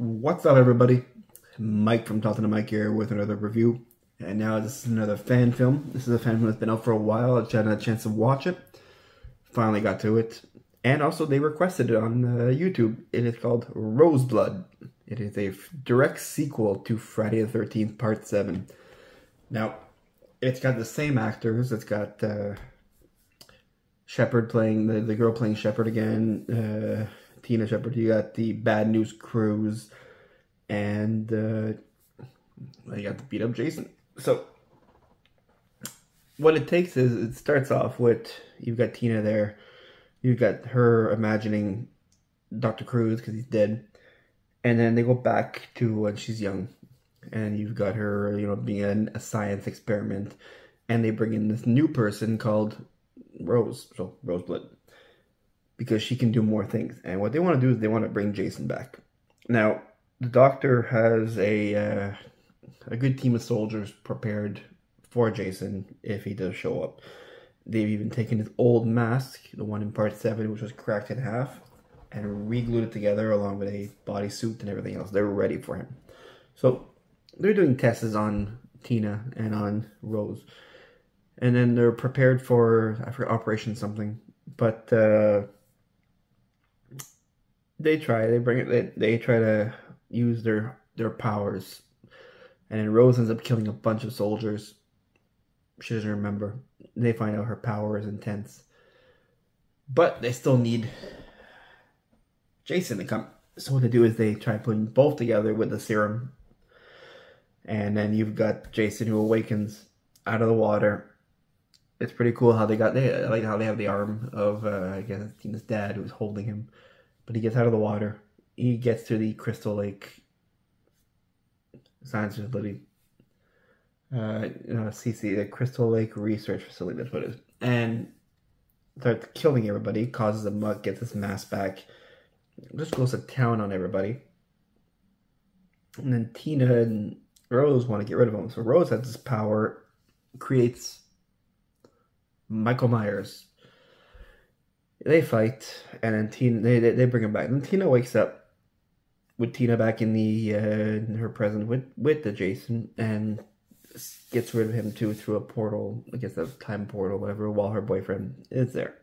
What's up, everybody? Mike from Talk to the Mike here with another review. And now this is another fan film. This is a fan film that's been out for a while. I just had a chance to watch it. Finally got to it. And also, they requested it on uh, YouTube. It is called Roseblood. It is a direct sequel to Friday the 13th, Part 7. Now, it's got the same actors. It's got uh, Shepard playing, the, the girl playing Shepard again. Uh, Tina Shepard. You got the Bad News Crews, and uh, you got the beat up Jason. So what it takes is it starts off with you've got Tina there, you've got her imagining Dr. Crews because he's dead, and then they go back to when she's young, and you've got her, you know, being a, a science experiment, and they bring in this new person called Rose, so Roseblood because she can do more things. And what they want to do is they want to bring Jason back. Now, the doctor has a uh, a good team of soldiers prepared for Jason if he does show up. They've even taken his old mask, the one in part seven, which was cracked in half, and re-glued it together along with a bodysuit and everything else. They're ready for him. So they're doing tests on Tina and on Rose, and then they're prepared for I Operation something, but. Uh, they try. They bring it. They, they try to use their their powers, and then Rose ends up killing a bunch of soldiers. She doesn't remember. They find out her power is intense, but they still need Jason to come. So what they do is they try putting both together with the serum, and then you've got Jason who awakens out of the water. It's pretty cool how they got they I like how they have the arm of uh, I guess Tina's dad who's holding him but he gets out of the water. He gets to the Crystal Lake Science Facility. Uh, CC, the Crystal Lake Research Facility, that's what it is. And starts killing everybody, causes a muck, gets his mask back, just goes to town on everybody. And then Tina and Rose want to get rid of him. So Rose has this power, creates Michael Myers, they fight, and then Tina they they, bring him back. And Tina wakes up with Tina back in the uh, in her present with with the Jason and gets rid of him too through a portal. I guess a time portal, whatever. While her boyfriend is there.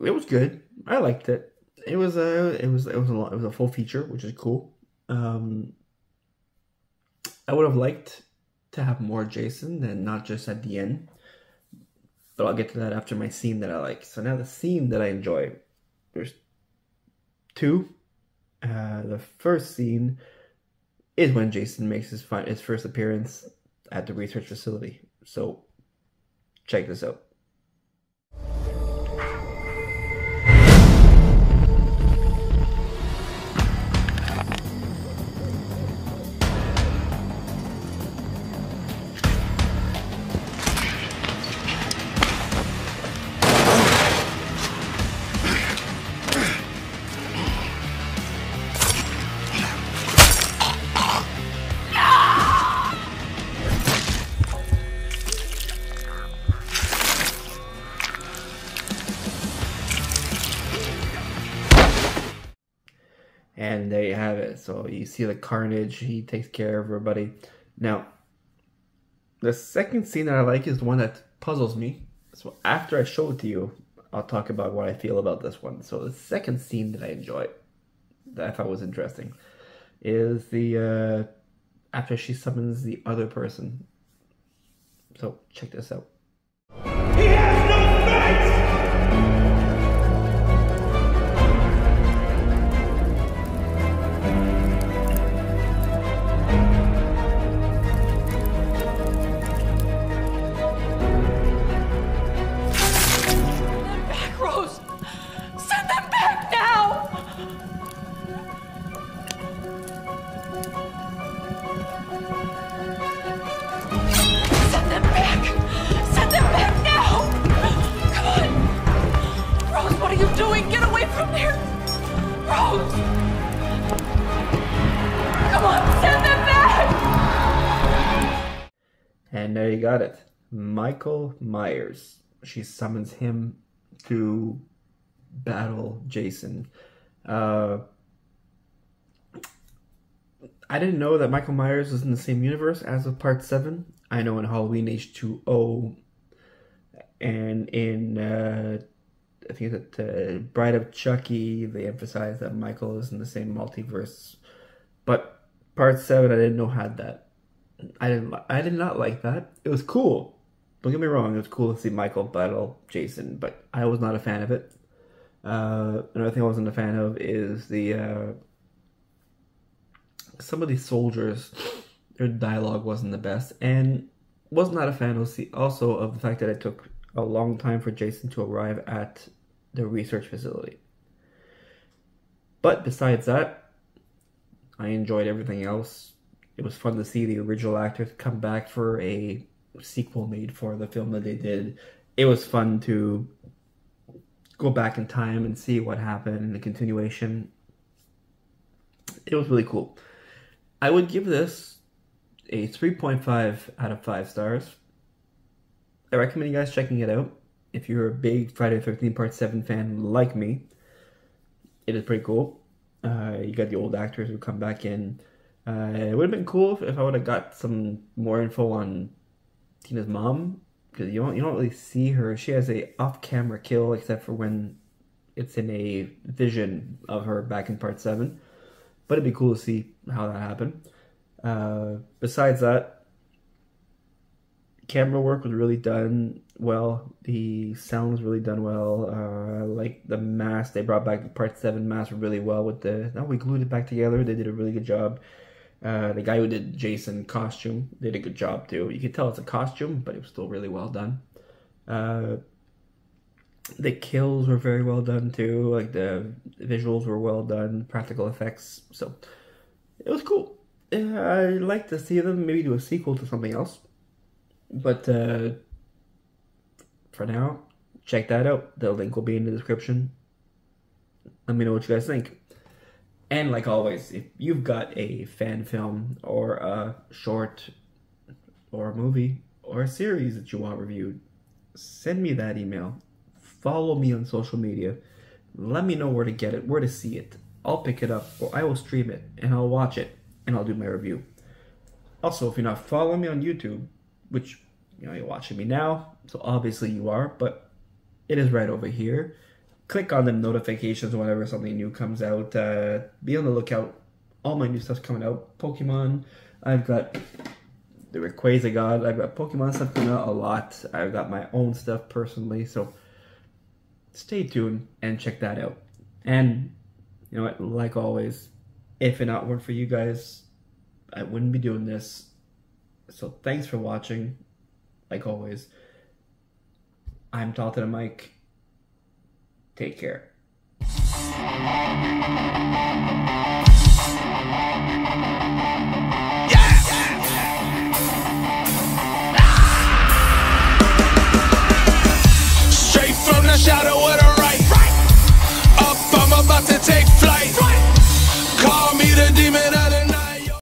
It was good. I liked it. It was a it was it was a lot, it was a full feature, which is cool. Um, I would have liked to have more Jason than not just at the end but I'll get to that after my scene that I like. So now the scene that I enjoy. There's two. Uh, the first scene is when Jason makes his his first appearance at the research facility. So check this out. So you see the carnage. He takes care of everybody. Now, the second scene that I like is the one that puzzles me. So after I show it to you, I'll talk about what I feel about this one. So the second scene that I enjoy, that I thought was interesting, is the uh, after she summons the other person. So check this out. And there you got it. Michael Myers. She summons him to battle Jason. Uh, I didn't know that Michael Myers was in the same universe as of Part Seven. I know in Halloween H two O, and in uh, I think that uh, Bride of Chucky, they emphasize that Michael is in the same multiverse. But Part Seven, I didn't know had that. I didn't. I did not like that. It was cool. Don't get me wrong. It was cool to see Michael battle Jason, but I was not a fan of it. Uh, another thing I wasn't a fan of is the uh, some of these soldiers. Their dialogue wasn't the best, and was not a fan also of the fact that it took a long time for Jason to arrive at the research facility. But besides that, I enjoyed everything else. It was fun to see the original actors come back for a sequel made for the film that they did. It was fun to go back in time and see what happened in the continuation. It was really cool. I would give this a 3.5 out of 5 stars. I recommend you guys checking it out. If you're a big Friday the 13th Part 7 fan like me, it is pretty cool. Uh, you got the old actors who come back in. Uh, it would have been cool if I would have got some more info on Tina's mom because you don't you don't really see her. She has a off-camera kill except for when it's in a vision of her back in part seven. But it'd be cool to see how that happened. Uh, besides that, camera work was really done well. The sound was really done well. Uh, like the mask, they brought back the part seven mask really well with the. Now we glued it back together. They did a really good job. Uh, the guy who did Jason costume did a good job too. You could tell it's a costume, but it was still really well done. Uh, the kills were very well done too. Like the visuals were well done, practical effects. So it was cool. I'd like to see them maybe do a sequel to something else. But uh, for now, check that out. The link will be in the description. Let me know what you guys think. And like always, if you've got a fan film or a short or a movie or a series that you want reviewed, send me that email. Follow me on social media. Let me know where to get it, where to see it. I'll pick it up or I will stream it and I'll watch it and I'll do my review. Also, if you're not following me on YouTube, which you know you're watching me now, so obviously you are, but it is right over here click on the notifications whenever something new comes out. Uh, be on the lookout. All my new stuff's coming out. Pokemon. I've got the Rayquaza God. I've got Pokemon stuff coming out a lot. I've got my own stuff personally. So stay tuned and check that out. And you know what? Like always, if it not weren't for you guys, I wouldn't be doing this. So thanks for watching. Like always, I'm Dalton and Mike. Take care.